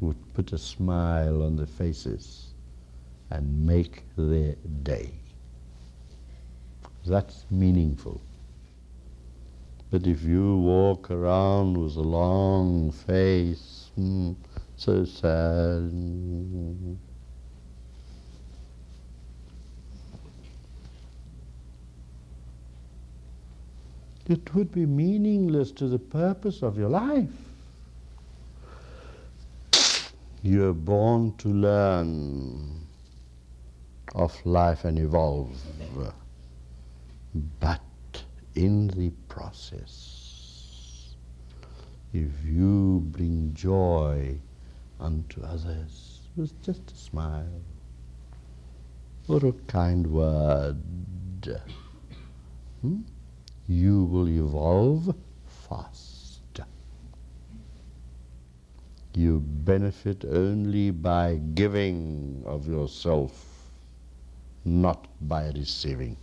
would put a smile on their faces and make their day. That's meaningful. But if you walk around with a long face, mm, so sad, it would be meaningless to the purpose of your life. You're born to learn of life and evolve. But in the process, if you bring joy unto others with just a smile or a kind word, hmm, you will evolve fast. You benefit only by giving of yourself, not by receiving.